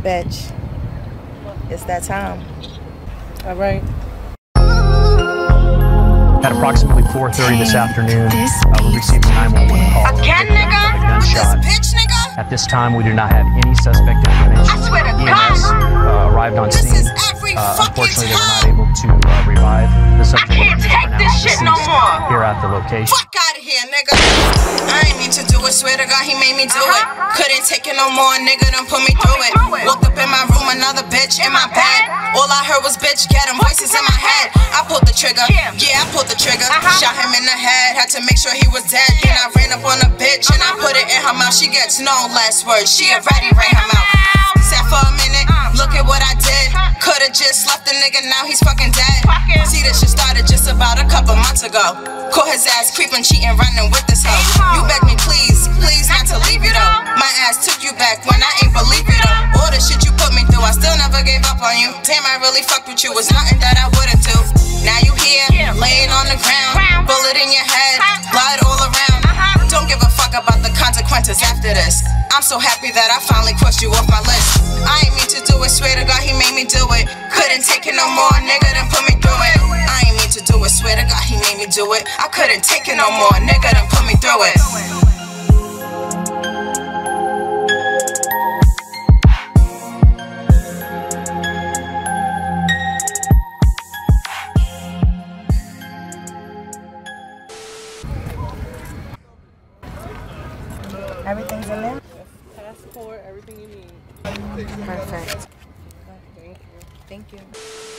Bitch, it's that time. All right. At approximately 4:30 this afternoon, uh, we received a 911 call. Again, nigga? A gunshot. Bitch, nigga? At this time, we do not have any suspect information. I swear to EMS uh, arrived on This scene. is every Uh, fucking unfortunately, they were not able to uh, revive the subject. can't take this shit no more. Here at the location. Fuck out of here, nigga. It, swear to God, he made me do it. Couldn't take it no more, nigga done put me through it. Woke up in my room, another bitch in my bed. All I heard was bitch, get him, voices in my head. I pulled the trigger, yeah, I pulled the trigger. Shot him in the head, had to make sure he was dead. Then I ran up on a bitch and I put it in her mouth. She gets no last words, she already ran her mouth. Sat for a minute, look at what I did. Could've just left the nigga, now he's fucking dead. See, this shit started just about a couple months ago. Caught his ass creeping, cheating, running with this hoe. You begged up on you. Damn, I really fucked with you, was nothing that I wouldn't do. Now you here, laying on the ground, bullet in your head, blood all around. Uh-huh. Don't give a fuck about the consequences after this. I'm so happy that I finally crossed you off my list. I ain't mean to do it, swear to God, he made me do it. Couldn't take it no more, nigga, then put me through it. I ain't mean to do it, swear to God, he made me do it. I couldn't take it no more, nigga, then put me through it. Everything's in there? Passport, everything you need. Perfect. Thank you. Thank you.